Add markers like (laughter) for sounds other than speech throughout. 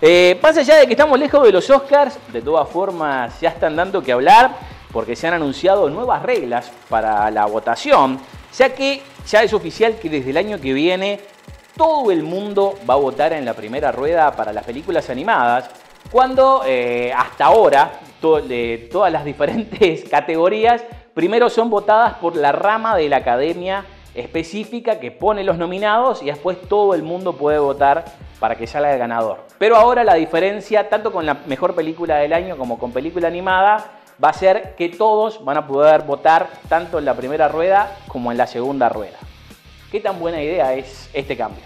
Eh, más allá de que estamos lejos de los Oscars, de todas formas ya están dando que hablar porque se han anunciado nuevas reglas para la votación, ya que ya es oficial que desde el año que viene todo el mundo va a votar en la primera rueda para las películas animadas, cuando eh, hasta ahora de todas las diferentes (laughs) categorías primero son votadas por la rama de la academia específica que pone los nominados y después todo el mundo puede votar para que salga el ganador. Pero ahora la diferencia, tanto con la mejor película del año como con película animada, va a ser que todos van a poder votar tanto en la primera rueda como en la segunda rueda. ¿Qué tan buena idea es este cambio?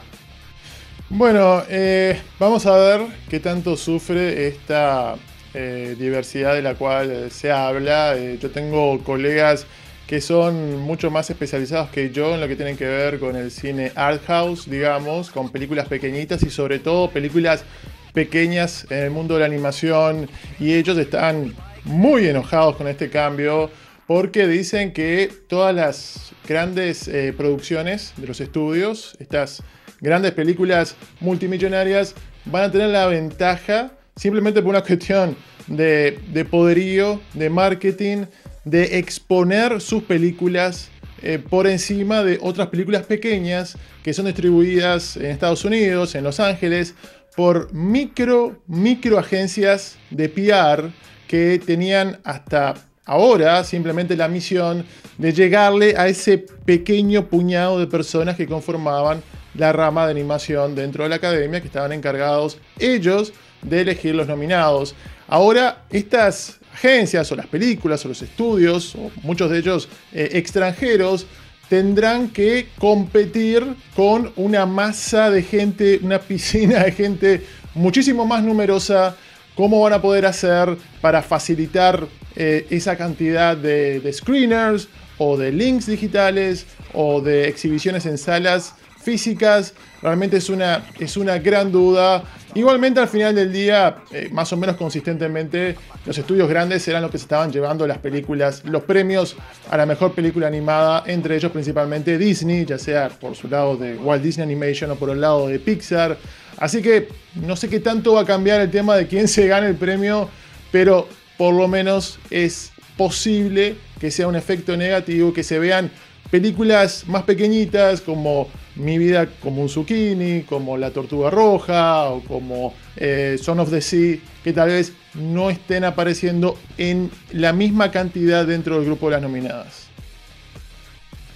Bueno, eh, vamos a ver qué tanto sufre esta eh, diversidad de la cual se habla. Eh, yo tengo colegas que son mucho más especializados que yo en lo que tienen que ver con el cine art house, digamos, con películas pequeñitas y sobre todo películas pequeñas en el mundo de la animación. Y ellos están muy enojados con este cambio porque dicen que todas las grandes eh, producciones de los estudios, estas grandes películas multimillonarias, van a tener la ventaja simplemente por una cuestión de, de poderío, de marketing, de exponer sus películas eh, por encima de otras películas pequeñas que son distribuidas en Estados Unidos, en Los Ángeles, por micro, micro agencias de PR que tenían hasta ahora simplemente la misión de llegarle a ese pequeño puñado de personas que conformaban la rama de animación dentro de la academia, que estaban encargados ellos de elegir los nominados. Ahora, estas agencias o las películas o los estudios, o muchos de ellos eh, extranjeros, tendrán que competir con una masa de gente, una piscina de gente muchísimo más numerosa. ¿Cómo van a poder hacer para facilitar eh, esa cantidad de, de screeners o de links digitales o de exhibiciones en salas físicas? Realmente es una, es una gran duda. Igualmente al final del día, eh, más o menos consistentemente, los estudios grandes eran los que se estaban llevando las películas, los premios a la mejor película animada, entre ellos principalmente Disney, ya sea por su lado de Walt Disney Animation o por el lado de Pixar. Así que no sé qué tanto va a cambiar el tema de quién se gane el premio, pero por lo menos es posible que sea un efecto negativo, que se vean películas más pequeñitas como Mi vida como un zucchini, como La Tortuga Roja o como eh, Son of the Sea, que tal vez no estén apareciendo en la misma cantidad dentro del grupo de las nominadas.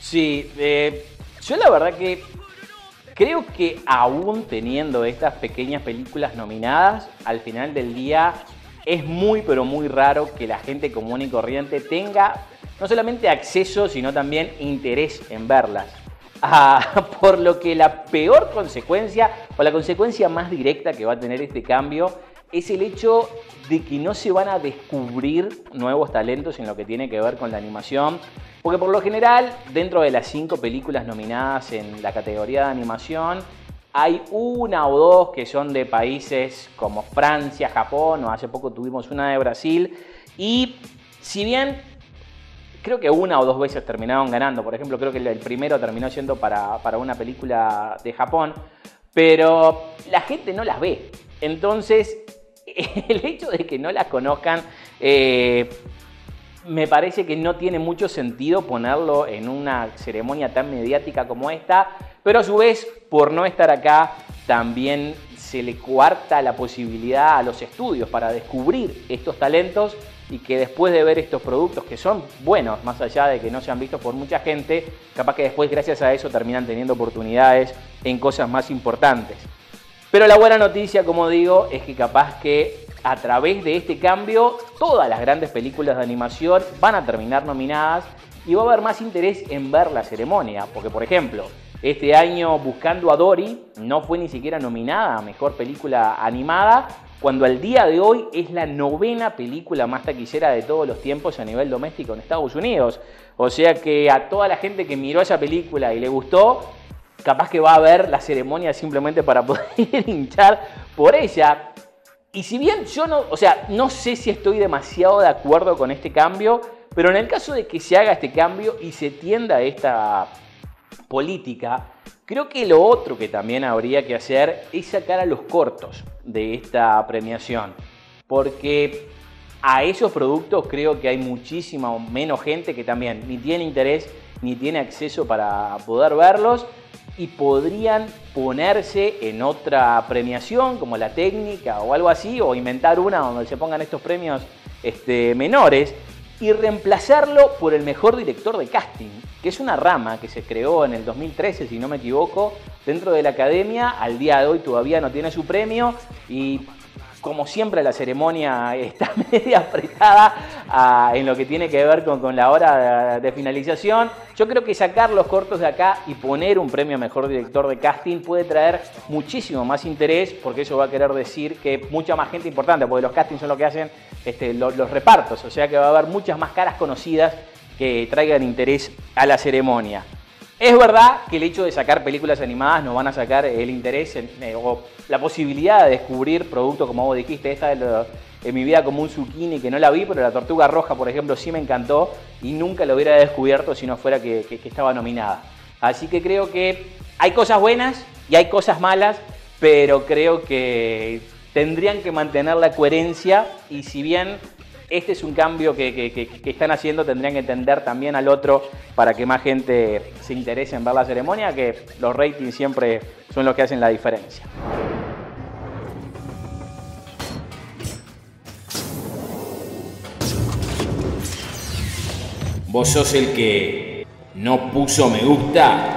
Sí, eh, yo la verdad que creo que aún teniendo estas pequeñas películas nominadas, al final del día es muy pero muy raro que la gente común y corriente tenga no solamente acceso, sino también interés en verlas. Ah, (laughs) por lo que la peor consecuencia o la consecuencia más directa que va a tener este cambio es el hecho de que no se van a descubrir nuevos talentos en lo que tiene que ver con la animación, porque por lo general dentro de las cinco películas nominadas en la categoría de animación hay una o dos que son de países como Francia, Japón o hace poco tuvimos una de Brasil. Y si bien creo que una o dos veces terminaron ganando. Por ejemplo, creo que el primero terminó siendo para, una película de Japón, pero la gente no las ve. Entonces, (laughs) el hecho de que no las conozcan, eh, me parece que no tiene mucho sentido ponerlo en una ceremonia tan mediática como esta, pero a su vez, por no estar acá, también se le cuarta la posibilidad a los estudios para descubrir estos talentos y que después de ver estos productos que son buenos, más allá de que no se han visto por mucha gente, capaz que después gracias a eso terminan teniendo oportunidades en cosas más importantes. Pero la buena noticia, como digo, es que capaz que a través de este cambio todas las grandes películas de animación van a terminar nominadas y va a haber más interés en ver la ceremonia, porque por ejemplo, este año Buscando a Dory no fue ni siquiera nominada a Mejor Película Animada, cuando al día de hoy es la novena película más taquillera de todos los tiempos a nivel doméstico en Estados Unidos. O sea que a toda la gente que miró esa película y le gustó, capaz que va a ver la ceremonia simplemente para (laughs) poder hinchar por ella. Y si bien yo no, o sea, no sé si estoy demasiado de acuerdo con este cambio, pero en el caso de que se haga este cambio y se tienda esta política, Creo que lo otro que también habría que hacer es sacar a los cortos de esta premiación, porque a esos productos creo que hay muchísima menos gente que también ni tiene interés ni tiene acceso para poder verlos y podrían ponerse en otra premiación como la técnica o algo así o inventar una donde se pongan estos premios este, menores y reemplazarlo por el mejor director de casting, que es una rama que se creó en el 2013, si no me equivoco, dentro de la academia. Al día de hoy todavía no tiene su premio y como siempre la ceremonia (laughs) está media apretada ah, en lo que tiene que ver con, la hora de, finalización. Yo creo que sacar los cortos de acá y poner un premio a mejor director de casting puede traer muchísimo más interés, porque eso va a querer decir que mucha más gente importante, porque los castings son lo que hacen este, los, los repartos, o sea que va a haber muchas más caras conocidas que traigan interés a la ceremonia. Es verdad que el hecho de sacar películas animadas nos van a sacar el interés eh, o la posibilidad de descubrir productos como vos dijiste, esta de en mi vida como un zucchini que no la vi, pero la tortuga roja, por ejemplo, sí me encantó y nunca lo hubiera descubierto si no fuera que estaba nominada. Así que creo que hay cosas buenas y hay cosas malas, pero creo que tendrían que mantener la coherencia y si bien este es un cambio que, están haciendo, tendrían que entender también al otro para que más gente se interese en ver la ceremonia, que los ratings siempre son los que hacen la diferencia. Vos sos el que no puso me gusta